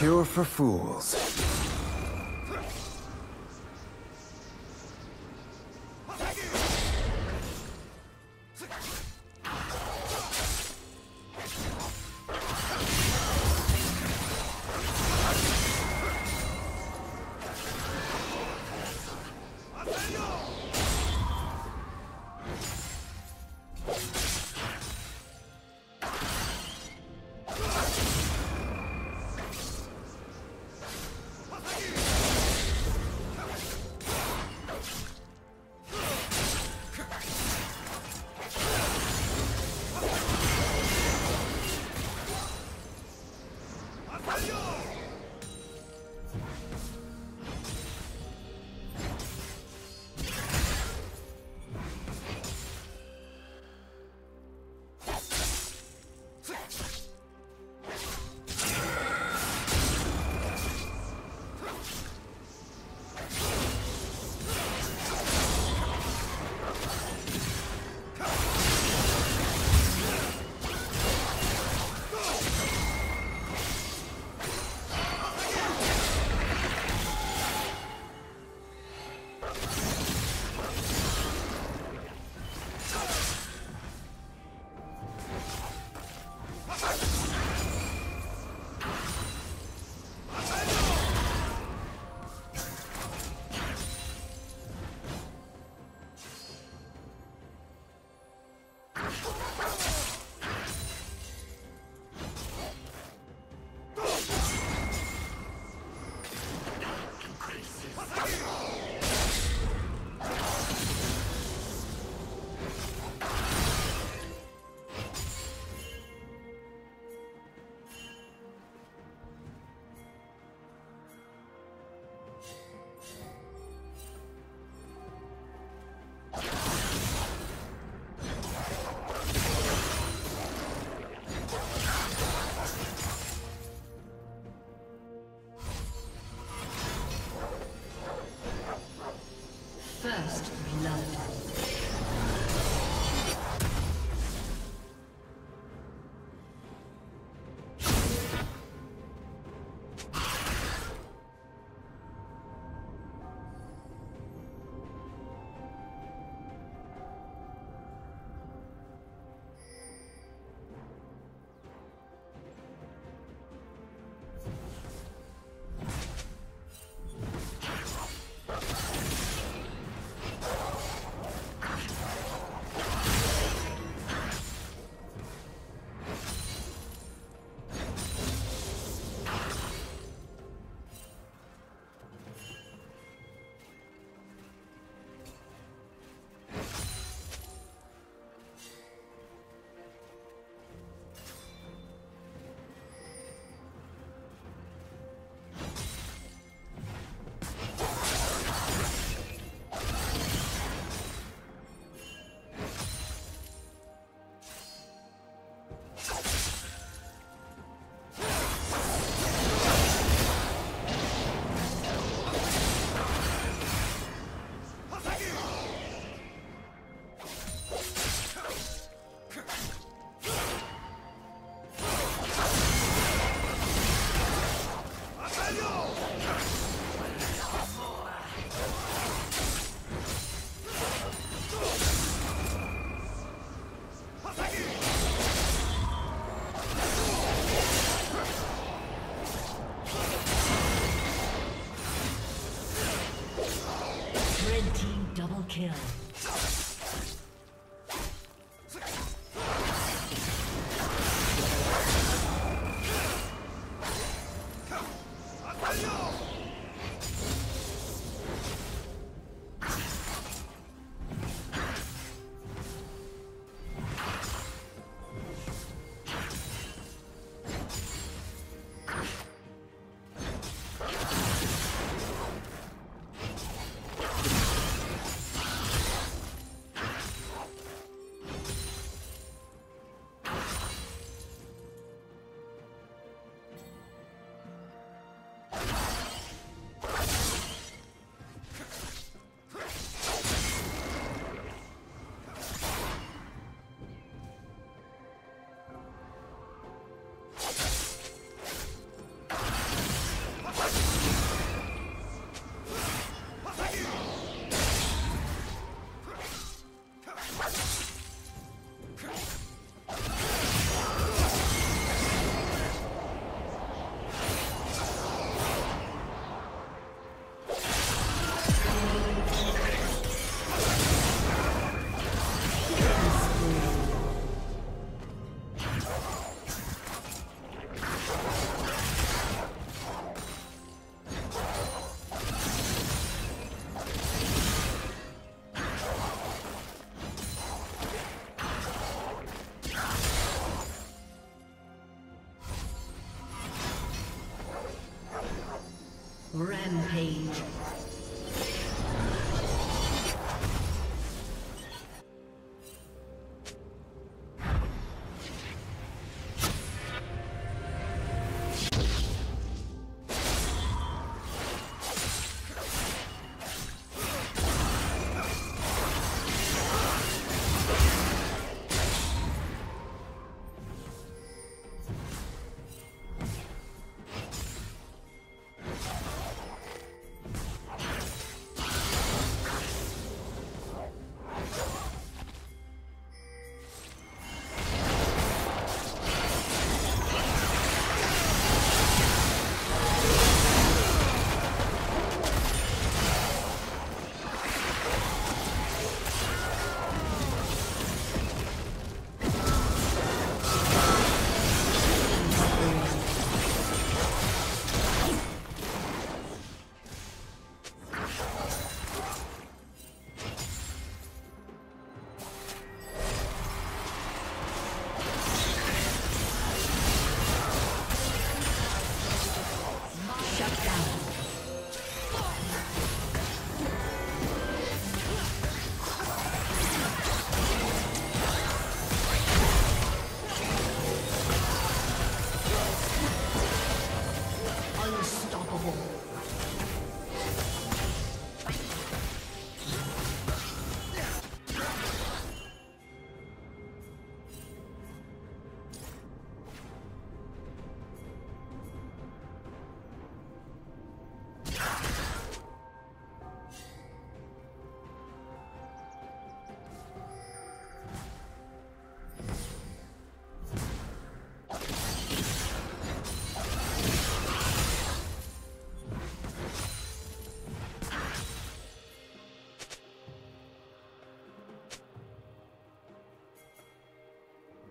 cure for fools. Kill.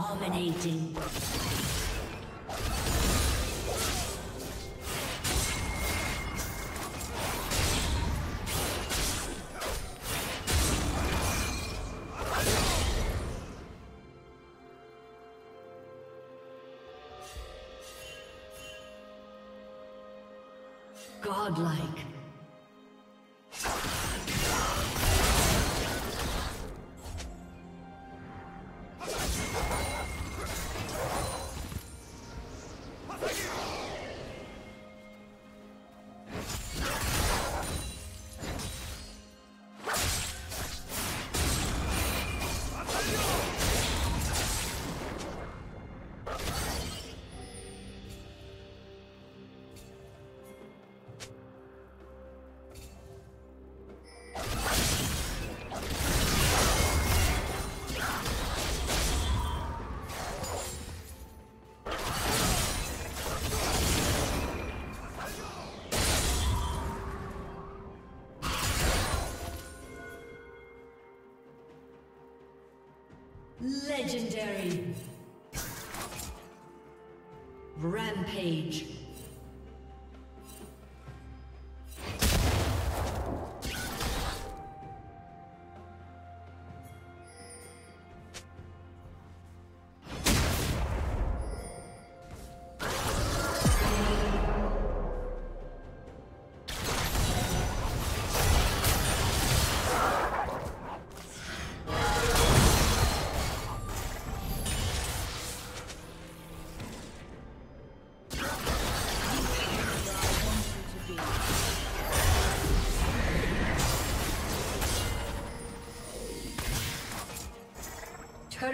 Dominating. Legendary.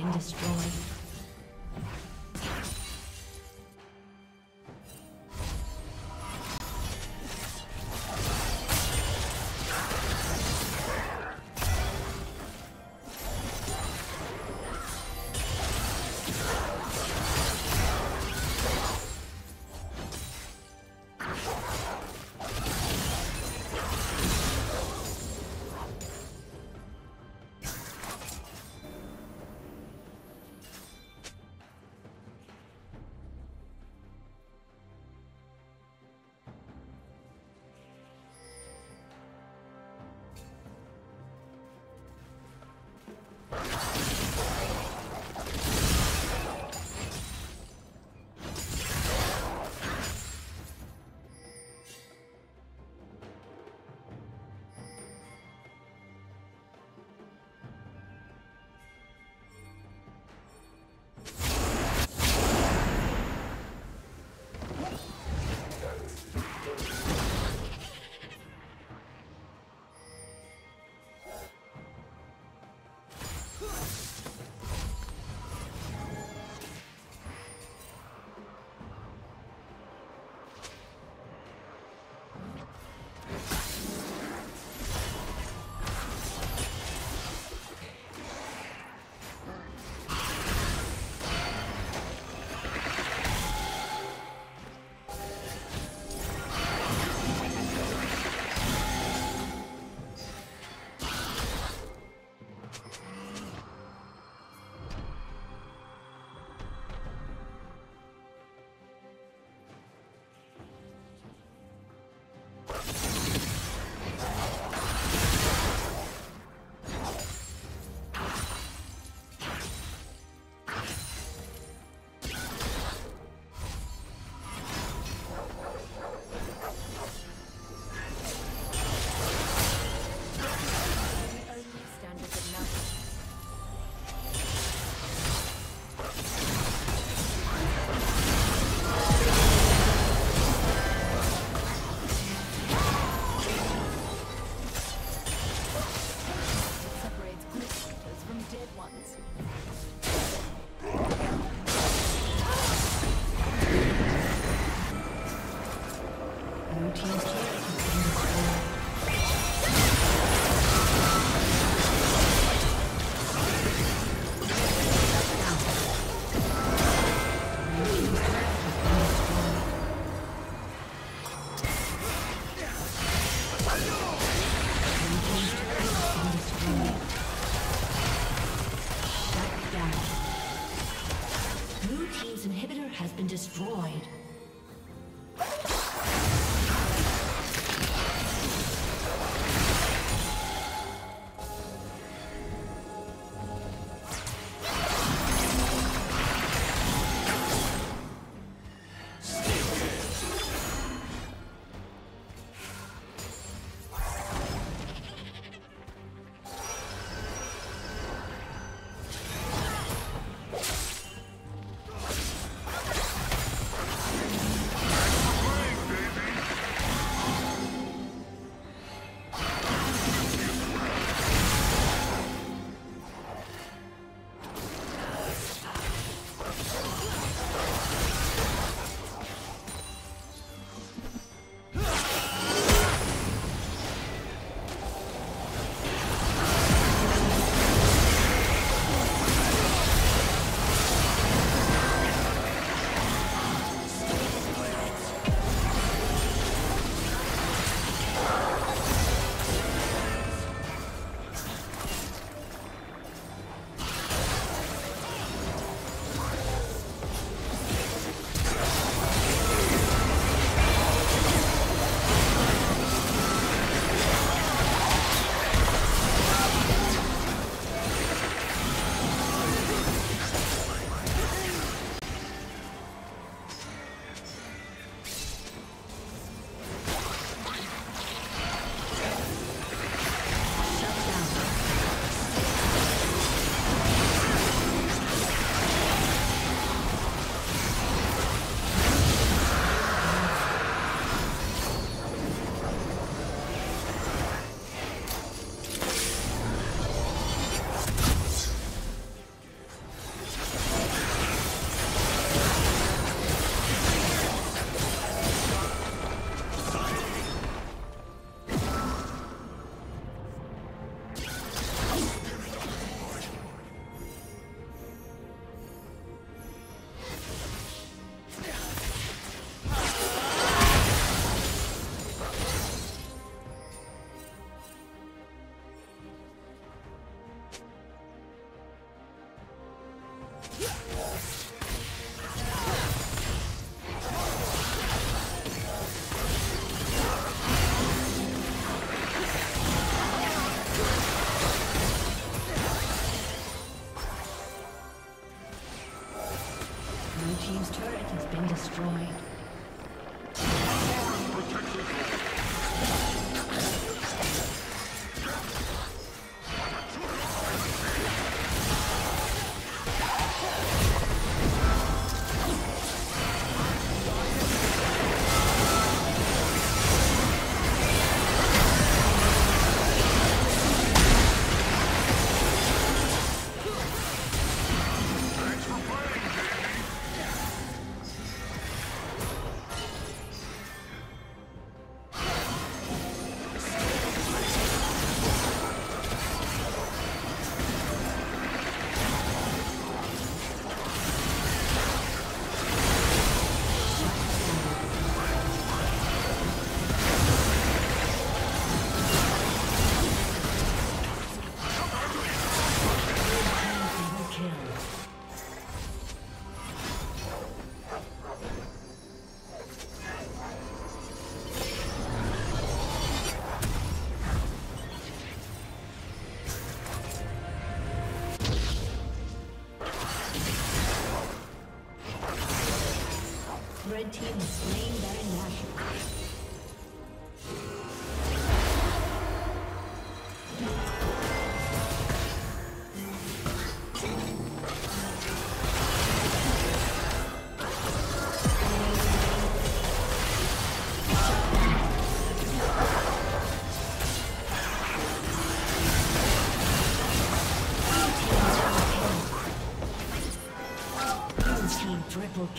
Been destroyed.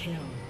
Kill.